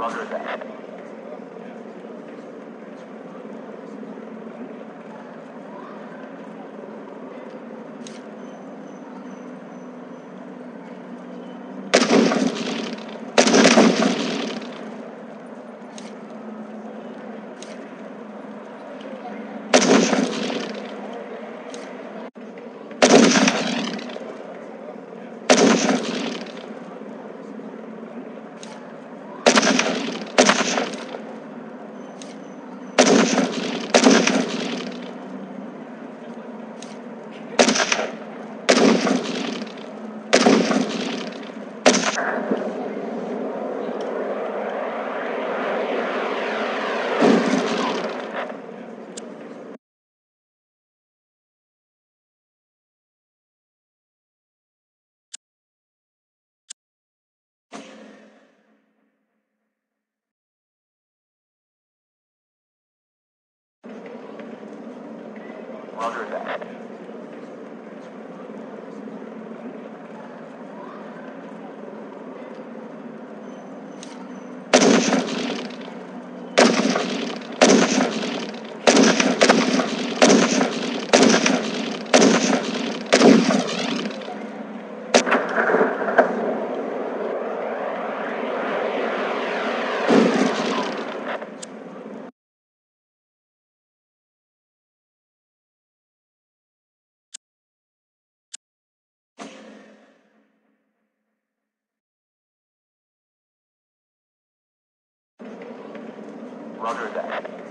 Roger that. Roger that. Roger that.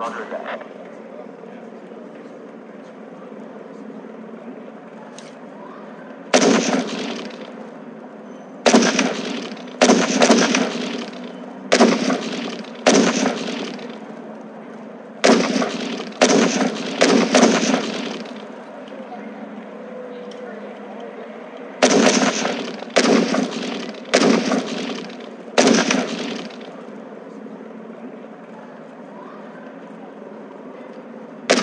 Roger that.